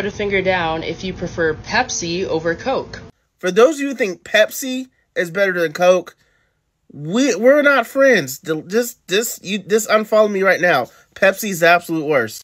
Put a finger down if you prefer Pepsi over Coke. For those of you who think Pepsi is better than Coke, we we're not friends. Just this you just unfollow me right now. Pepsi's the absolute worst.